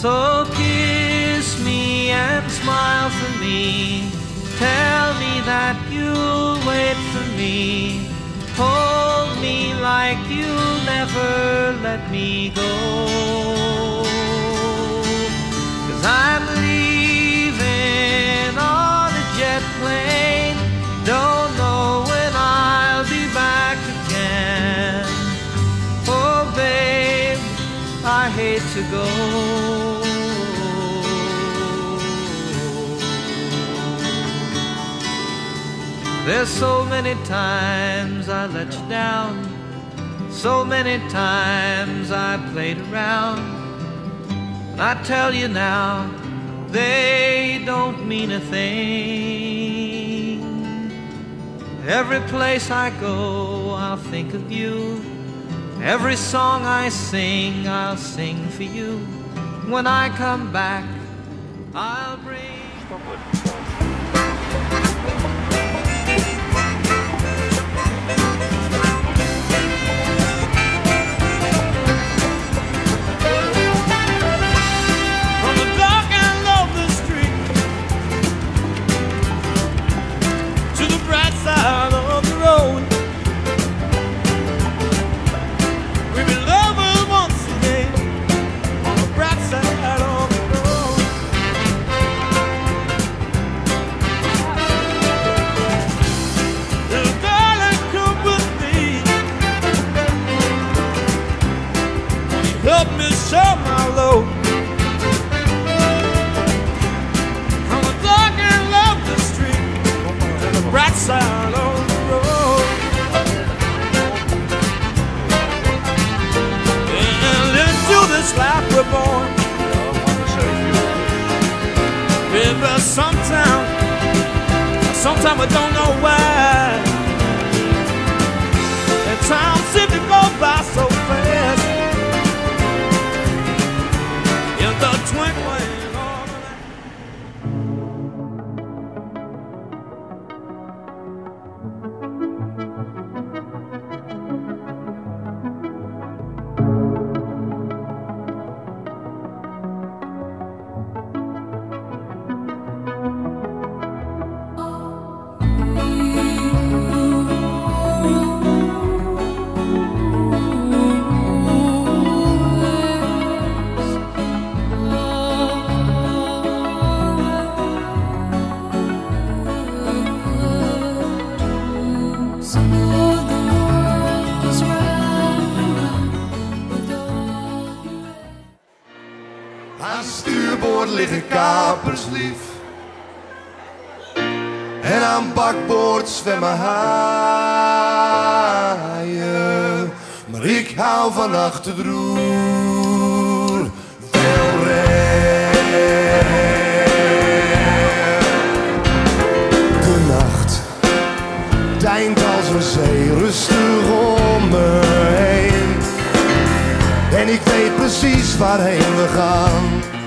So kiss me and smile for me. Tell me that you'll wait for me. Hold me like you'll never let me go. To go. There's so many times I let you down. So many times I played around. And I tell you now, they don't mean a thing. Every place I go, I'll think of you. Every song I sing, I'll sing for you. When I come back, I'll bring. But sometimes, sometimes I don't know why. And time seems to go by so fast. In the twenties. Liggen kapers lief. En aan bakboord zwemmen haaien. Maar ik hou van achter het roer. Veel. De nacht deint als een zee rustig om me heen. En ik weet precies waarheen we gaan.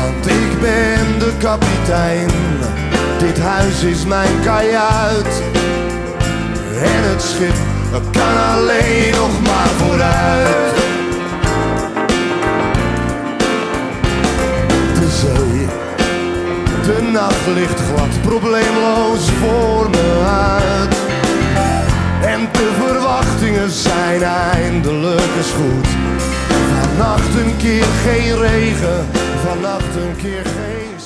Want ik ben de kapitein. Dit huis is mijn kajuit. En het schip kan alleen nog maar vooruit. De zee, de nacht ligt glad, probleemloos voor me uit. En de verwachtingen zijn eindelijk eens goed. Vannacht een keer geen regen, vannacht een keer geen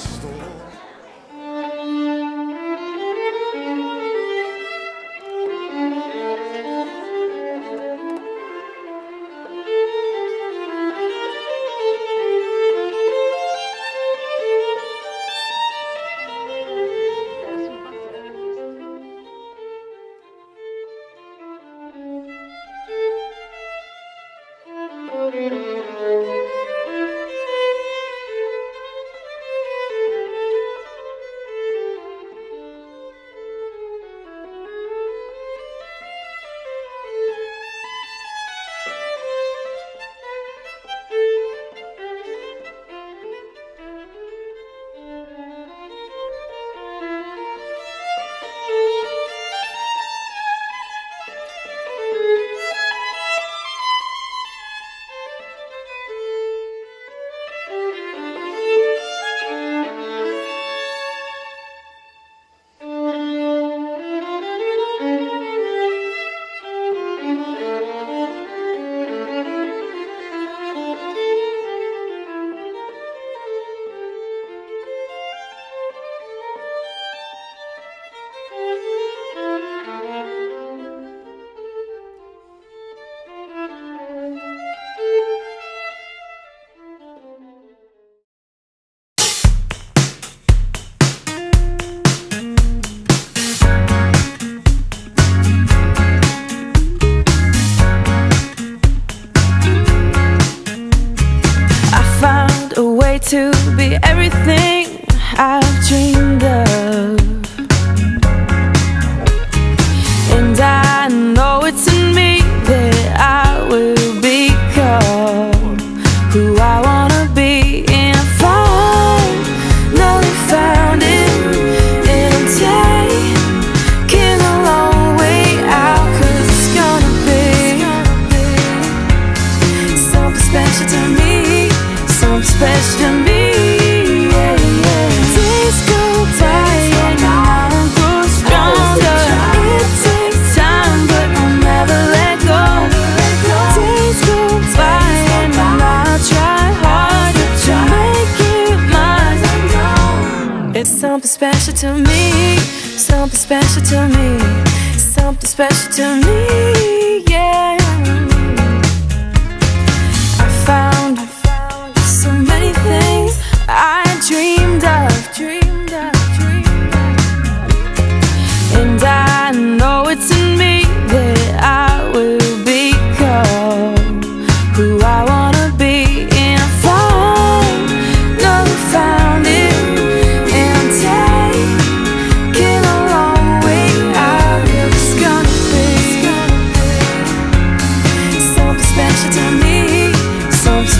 to be everything I've dreamed of. to me, something special to me, something special to me.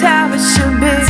how it should be.